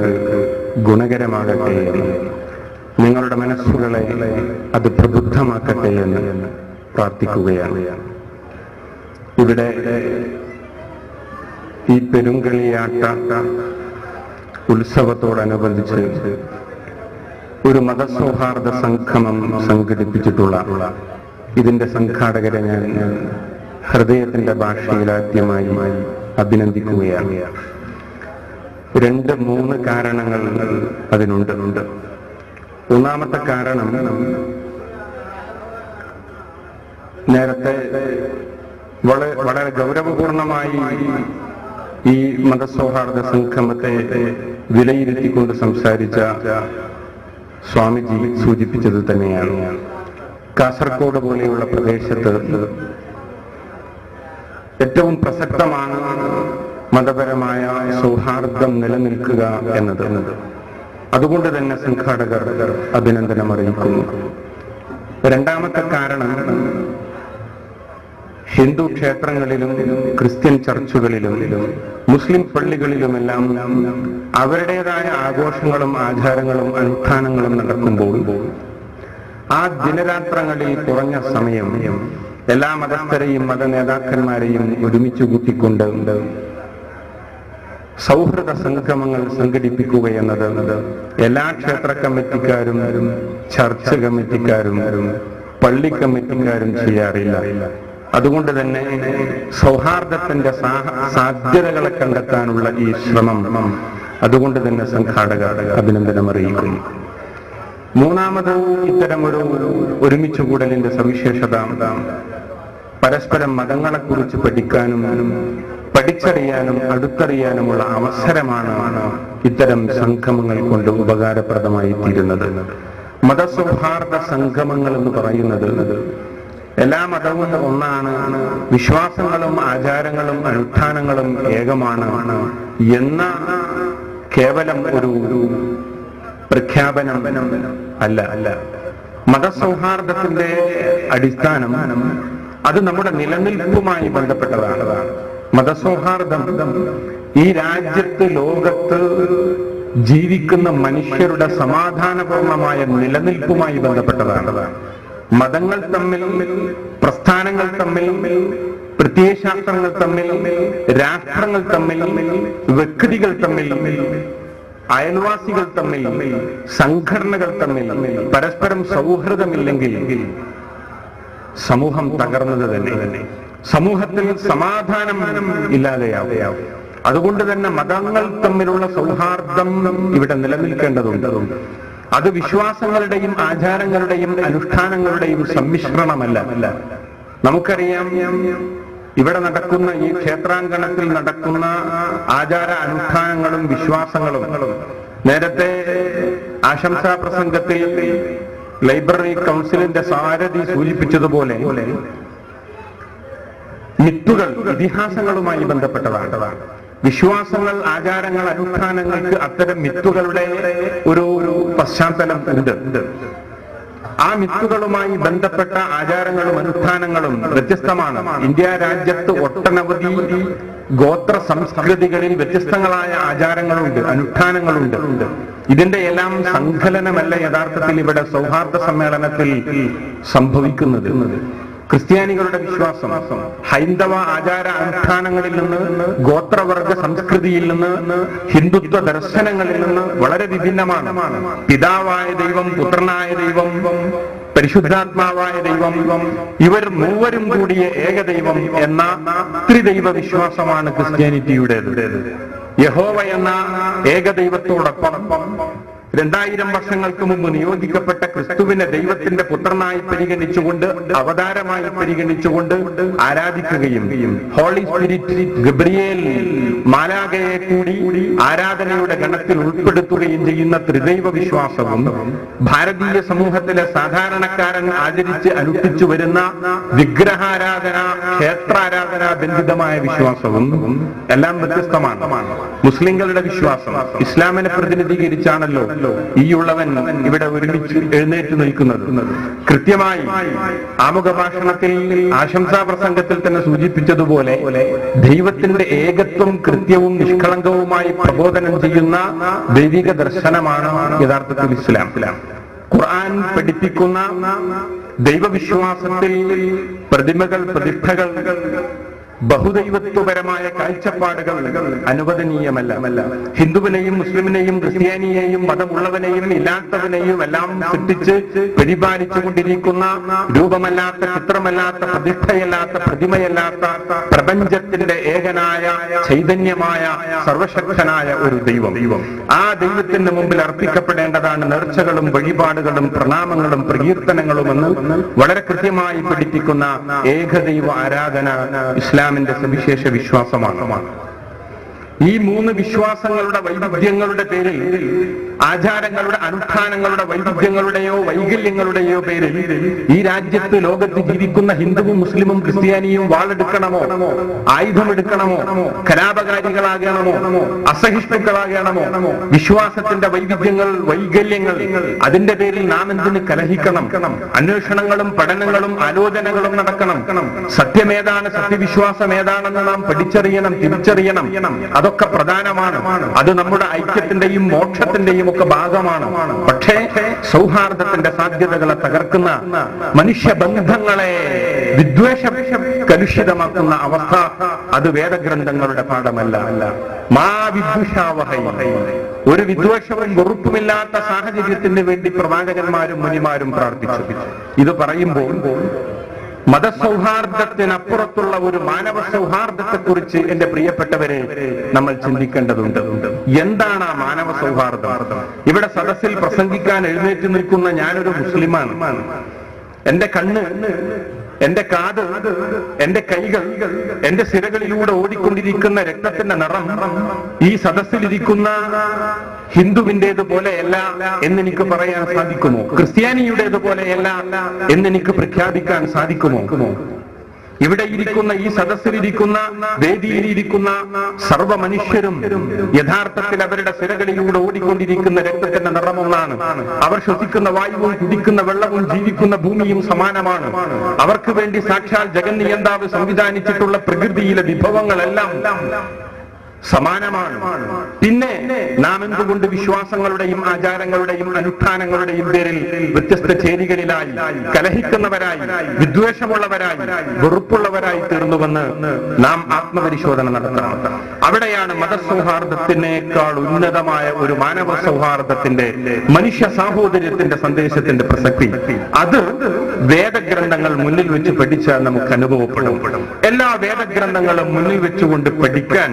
നിങ്ങൾക്ക് ഗുണകരമാകട്ടെ നിങ്ങളുടെ മനസ്സുകളെ അത് പ്രബുദ്ധമാക്കട്ടെ എന്ന് പ്രാർത്ഥിക്കുകയാണ്. ഇവിടെ ഈ പെരുങ്കളിയാട്ട ഉത്സവത്തോടനുബന്ധിച്ച് ഒരു മതസൗഹാർദ്ദ സംഗമം സംഘടിപ്പിച്ചിട്ടുള്ള ഇതിന്റെ സംഘാടകരെ ഞാൻ ഹൃദയത്തിന്റെ ഭാഷയിൽ ആദ്യമായി അഭിനന്ദിക്കുകയാണ്. രണ്ട് മൂന്ന് കാരണങ്ങൾ അതിനുണ്ട് ഒന്നാമത്തെ കാരണം നേരത്തെ വളരെ ഗൗരവപൂർണമായി ഈ മതസൗഹാർദ്ദ സംഗമത്തെ വിലയിരുത്തിക്കൊണ്ട് സംസാരിച്ച സ്വാമിജി സൂചിപ്പിച്ചത് തന്നെയാണ്. കാസർഗോഡ് പോലെയുള്ള പ്രദേശത്ത് ഏറ്റവും പ്രസക്തമാണ് മതപരമായ സൗഹാർദ്ദം നിലനിൽക്കുക എന്നത്. അതുകൊണ്ട് തന്നെ സംഘാടകർ അഭിനന്ദനം അറിയിക്കുന്നു രണ്ടാമത്തെ കാരണം ഹിന്ദു ക്ഷേത്രങ്ങളിലും ക്രിസ്ത്യൻ ചർച്ചുകളിലും മുസ്ലിം പള്ളികളിലുമെല്ലാം അവരുടേതായ ആഘോഷങ്ങളും ആചാരങ്ങളും അനുഷ്ഠാനങ്ങളും നടക്കുമ്പോൾ ആ ദിനരാത്രങ്ങളിൽ കുറഞ്ഞ സമയം എല്ലാ മതസ്ഥരെയും മത നേതാക്കന്മാരെയും ഒരുമിച്ച് കൂട്ടിക്കൊണ്ട് സൗഹൃദ സംഗമങ്ങൾ സംഘടിപ്പിക്കുക എന്നത് എല്ലാ ക്ഷേത്ര കമ്മിറ്റിക്കാരും ചർച്ച് കമ്മിറ്റിക്കാരും പള്ളി കമ്മിറ്റിക്കാരും ചെയ്യാറില്ല. അതുകൊണ്ട് തന്നെ സൗഹാർദ്ദത്തിന്റെ സാധ്യതകളെ കണ്ടെത്താനുള്ള ഈ ശ്രമം അതുകൊണ്ട് തന്നെ സംഘാടകർ അഭിനന്ദനം അറിയിക്കുന്നു. മൂന്നാമത് ഇത്തരം ഒരു ഒരുമിച്ച് കൂടലിന്റെ സവിശേഷത. പരസ്പരം മതങ്ങളെക്കുറിച്ച് പഠിക്കാനും പഠിച്ചറിയാനും അടുത്തറിയാനുമുള്ള അവസരമാണ് ഇത്തരം സംഗമങ്ങൾ കൊണ്ട് ഉപകാരപ്രദമായി തീരുന്നത്. മതസൗഹാർദ്ദ സംഗമങ്ങൾ എന്ന് പറയുന്നത് എല്ലാ മതവും ഒന്നാണ്. വിശ്വാസങ്ങളും ആചാരങ്ങളും അനുഷ്ഠാനങ്ങളും ഏകമാണ് എന്ന കേവലം ഒരു പ്രഖ്യാപനം അല്ല. അല്ല മതസൗഹാർദ്ദത്തിന്റെ അടിസ്ഥാനം അത് നമ്മുടെ നിലനിൽപ്പുമായി ബന്ധപ്പെട്ടതാണ്. മതസൗഹാർദ്ദം. ഈ രാജ്യത്ത് ലോകത്ത് ജീവിക്കുന്ന മനുഷ്യരുടെ സമാധാനപൂർണമായ നിലനിൽപ്പുമായി ബന്ധപ്പെട്ടതാണ്. മതങ്ങൾ തമ്മിൽ പ്രസ്ഥാനങ്ങൾ തമ്മിൽ പ്രത്യയശാസ്ത്രങ്ങൾ തമ്മിൽ രാഷ്ട്രങ്ങൾ തമ്മിൽ വ്യക്തികൾ തമ്മിൽ അയൽവാസികൾ തമ്മിൽ സംഘടനകൾ തമ്മിൽ പരസ്പരം സൗഹൃദമില്ലെങ്കിൽ സമൂഹം തകർന്നത് തന്നെ. സമൂഹത്തിൽ സമാധാനം ഇല്ലാതെയാവുകയാവും. അതുകൊണ്ട് തന്നെ മതങ്ങൾ തമ്മിലുള്ള സൗഹാർദ്ദം ഇവിടെ നിലനിൽക്കേണ്ടതുണ്ട്. അത് വിശ്വാസങ്ങളുടെയും ആചാരങ്ങളുടെയും അനുഷ്ഠാനങ്ങളുടെയും സമ്മിശ്രണമല്ല. നമുക്കറിയാം ഇവിടെ നടക്കുന്ന ഈ ക്ഷേത്രാങ്കണത്തിൽ നടക്കുന്ന ആചാര അനുഷ്ഠാനങ്ങളും വിശ്വാസങ്ങളും നേരത്തെ ആശംസാ പ്രസംഗത്തിൽ ലൈബ്രറി കൗൺസിലിന്റെ സാരഥി സൂചിപ്പിച്ചതുപോലെ മിത്തുകൾ ഇതിഹാസങ്ങളുമായി ബന്ധപ്പെട്ടതാണ്. വിശ്വാസങ്ങൾ ആചാരങ്ങൾ അനുഷ്ഠാനങ്ങൾക്ക് അത്തരം മിത്തുകളുടെ ഒരു പശ്ചാത്തലം ഉണ്ട്. ആ മിത്തുകളുമായി ബന്ധപ്പെട്ട ആചാരങ്ങളും അനുഷ്ഠാനങ്ങളും വ്യത്യസ്തമാണ്. ഇന്ത്യ രാജ്യത്ത് ഒട്ടനവധി ഗോത്ര സംസ്കൃതികളിൽ വ്യത്യസ്തങ്ങളായ ആചാരങ്ങളുണ്ട് അനുഷ്ഠാനങ്ങളുണ്ട്. ഇതിന്റെ എല്ലാം സങ്കലനമല്ല യഥാർത്ഥത്തിൽ ഇവിടെ സൗഹാർദ്ദ സമ്മേളനത്തിൽ സംഭവിക്കുന്നത്. ക്രിസ്ത്യാനികളുടെ വിശ്വാസം ഹൈന്ദവ ആചാര അനുഷ്ഠാനങ്ങളിൽ നിന്ന് ഗോത്രവർഗ സംസ്കൃതിയിൽ നിന്ന് ഹിന്ദുത്വ ദർശനങ്ങളിൽ നിന്ന് വളരെ വിഭിന്നമാണ്. പിതാവായ ദൈവം പുത്രനായ ദൈവം പരിശുദ്ധാത്മാവായ ദൈവം ഇവർ മൂവരും കൂടിയ ഏകദൈവം എന്ന ത്രിദൈവ വിശ്വാസമാണ് ക്രിസ്ത്യാനിറ്റിയുടേത്. യഹോവ എന്ന ഏകദൈവത്തോടൊപ്പം രണ്ടായിരം വർഷങ്ങൾക്ക് മുമ്പ് നിയോഗിക്കപ്പെട്ട ക്രിസ്തുവിനെ ദൈവത്തിന്റെ പുത്രനായി പരിഗണിച്ചുകൊണ്ട് അവതാരമായി പരിഗണിച്ചുകൊണ്ട് ആരാധിക്കുകയും ഹോളി സ്പിരിറ്റ് ഗബ്രിയേൽ മാലാകയെ കൂടി ആരാധനയുടെ ഗണത്തിൽ ഉൾപ്പെടുത്തുകയും ചെയ്യുന്ന ത്രിദൈവ വിശ്വാസവും ഭാരതീയ സമൂഹത്തിലെ സാധാരണക്കാരൻ ആചരിച്ച് അനുഷ്ഠിച്ചു വരുന്ന വിഗ്രഹാരാധന ക്ഷേത്രാരാധന ബന്ധിതമായ വിശ്വാസവും എല്ലാം വ്യത്യസ്തമാണ്. മുസ്ലിങ്ങളുടെ വിശ്വാസം ഇസ്ലാമിനെ പ്രതിനിധീകരിച്ചാണല്ലോ ഈ ഉള്ളവൻ ഇവിടെ ഒരുമിച്ച് എഴുന്നേറ്റ് നിൽക്കുന്നത്. കൃത്യമായി ആമുഖ ഭാഷണത്തിൽ ആശംസാ പ്രസംഗത്തിൽ തന്നെ സൂചിപ്പിച്ചതുപോലെ ദൈവത്തിന്റെ ഏകത്വം കൃത്യവും നിഷ്കളങ്കവുമായി പ്രബോധനം ചെയ്യുന്ന ദൈവിക ദർശനമാണ് യഥാർത്ഥത്തിൽ ഇസ്ലാം. ഖുർആൻ പഠിപ്പിക്കുന്ന ദൈവവിശ്വാസത്തിൽ പ്രതിമകൾ പ്രതിഷ്ഠകൾ ബഹുദൈവത്വപരമായ കാഴ്ചപ്പാടുകൾ അനുവദനീയമല്ല. ഹിന്ദുവിനെയും മുസ്ലിമിനെയും ക്രിസ്ത്യാനിയെയും മതമുള്ളവനെയും ഇല്ലാത്തവനെയും എല്ലാം സൃഷ്ടിച്ച് പരിപാലിച്ചുകൊണ്ടിരിക്കുന്ന രൂപമല്ലാത്ത ചിത്രമല്ലാത്ത പ്രതിഷ്ഠയല്ലാത്ത പ്രതിമയല്ലാത്ത പ്രപഞ്ചത്തിന്റെ ഏകനായ ചൈതന്യമായ സർവശക്തനായ ഒരു ദൈവം. ആ ദൈവത്തിന്റെ മുമ്പിൽ അർപ്പിക്കപ്പെടേണ്ടതാണ് നേർച്ചകളും വഴിപാടുകളും പ്രണാമങ്ങളും പ്രകീർത്തനങ്ങളും എന്ന് വളരെ കൃത്യമായി പഠിപ്പിക്കുന്ന ഏകദൈവ ആരാധന ഇസ്ലാമിന്റെ സവിശേഷ വിശ്വാസമാണ് ഈ മൂന്ന് വിശ്വാസങ്ങളുടെ വൈവിധ്യങ്ങളുടെ പേരിൽ ആചാരങ്ങളുടെ അനുഷ്ഠാനങ്ങളുടെ വൈവിധ്യങ്ങളുടെയോ വൈകല്യങ്ങളുടെയോ പേരിൽ ഈ രാജ്യത്ത് ലോകത്ത് ജീവിക്കുന്ന ഹിന്ദുവും മുസ്ലിമും ക്രിസ്ത്യാനിയും വാളെടുക്കണമോ? ആയുധമെടുക്കണമോ? കലാപകാരികളാകണമോ? അസഹിഷ്ണുക്കളാകണമോ? വിശ്വാസത്തിന്റെ വൈവിധ്യങ്ങൾ വൈകല്യങ്ങൾ അതിന്റെ പേരിൽ നാം എന്തിന് കലഹിക്കണം? അന്വേഷണങ്ങളും പഠനങ്ങളും ആലോചനകളും നടക്കണം. സത്യമേതാണ് സത്യവിശ്വാസം ഏതാണെന്ന് നാം പഠിച്ചറിയണം തിരിച്ചറിയണം. അതൊക്കെ പ്രധാനമാണ്. അത് നമ്മുടെ ഐക്യത്തിന്റെയും മോക്ഷത്തിന്റെയും ഒക്കെ ഭാഗമാണ്. പക്ഷേ സൗഹാർദ്ദത്തിന്റെ സാധ്യതകളെ തകർക്കുന്ന മനുഷ്യബന്ധങ്ങളെ വിദ്വേഷ കലുഷിതമാക്കുന്ന അവസ്ഥ അത് വേദഗ്രന്ഥങ്ങളുടെ പാഠമല്ല. മാ ഒരു വിദ്വേഷവും വെറുപ്പുമില്ലാത്ത സാഹചര്യത്തിന് വേണ്ടി പ്രവാചകന്മാരും മുനിമാരും പ്രാർത്ഥിച്ചു. ഇത് പറയുമ്പോൾ മതസൗഹാർദ്ദത്തിനപ്പുറത്തുള്ള ഒരു മാനവ സൗഹാർദ്ദത്തെക്കുറിച്ച് എന്റെ പ്രിയപ്പെട്ടവരെ നമ്മൾ ചിന്തിക്കേണ്ടതുണ്ട്. എന്താണ് ആ മാനവ സൗഹാർദ്ദം ഇവിടെ സദസ്സിൽ പ്രസംഗിക്കാൻ എഴുന്നേറ്റ് നിൽക്കുന്ന ഞാനൊരു മുസ്ലിമാണ്. എന്റെ കണ്ണ് എന്റെ കാത് എന്റെ കൈകൾ എന്റെ സിരകളിലൂടെ ഓടിക്കൊണ്ടിരിക്കുന്ന രക്തത്തിന്റെ നിറം ഈ സദസ്സിലിരിക്കുന്ന ഹിന്ദുവിന്റേത് പോലെയല്ല എന്നെനിക്ക് പറയാൻ സാധിക്കുമോ? ക്രിസ്ത്യാനിയുടേത് പോലെയല്ല എന്നെനിക്ക് പ്രഖ്യാപിക്കാൻ സാധിക്കുമോ? ഇവിടെ ഇരിക്കുന്ന ഈ സദസ്സിലിരിക്കുന്ന വേദിയിലിരിക്കുന്ന സർവ മനുഷ്യരും യഥാർത്ഥത്തിൽ അവരുടെ സിരകളിലൂടെ ഓടിക്കൊണ്ടിരിക്കുന്ന രക്തത്തിന്റെ നിറമൊന്നാണ്. അവർ ശ്വസിക്കുന്ന വായുവും കുടിക്കുന്ന വെള്ളവും ജീവിക്കുന്ന ഭൂമിയും സമാനമാണ്. അവർക്ക് വേണ്ടി സാക്ഷാൽ ജഗന്നിയന്താവ് സംവിധാനിച്ചിട്ടുള്ള പ്രകൃതിയിലെ വിഭവങ്ങളെല്ലാം സമാനമാണ്. പിന്നെ നാം എന്തുകൊണ്ട് വിശ്വാസങ്ങളുടെയും ആചാരങ്ങളുടെയും അനുഷ്ഠാനങ്ങളുടെയും പേരിൽ വ്യത്യസ്ത ചേരികളിലായി കലഹിക്കുന്നവരായി വിദ്വേഷമുള്ളവരായി വെറുപ്പുള്ളവരായി തീർന്നുവെന്ന് നാം ആത്മപരിശോധന നടത്തണം. അവിടെയാണ് മതസൗഹാർദ്ദത്തിനേക്കാൾ ഉന്നതമായ ഒരു മാനവ സൗഹാർദ്ദത്തിന്റെ മനുഷ്യ സാഹോദര്യത്തിന്റെ സന്ദേശത്തിന്റെ പ്രസക്തി. അത് വേദഗ്രന്ഥങ്ങൾ മുന്നിൽ വെച്ച് പഠിച്ചാൽ നമുക്ക് അനുഭവപ്പെടും. എല്ലാ വേദഗ്രന്ഥങ്ങളും മുന്നിൽ വെച്ചുകൊണ്ട് പഠിക്കാൻ